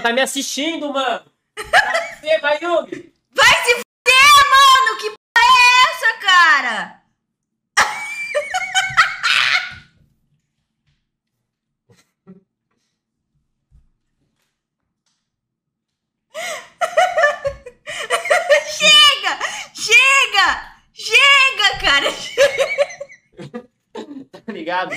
tá me assistindo, mano. Vai vai, Vai se fuder, mano! Que porra é essa, cara? chega! Chega! Chega, cara! Tá ligado?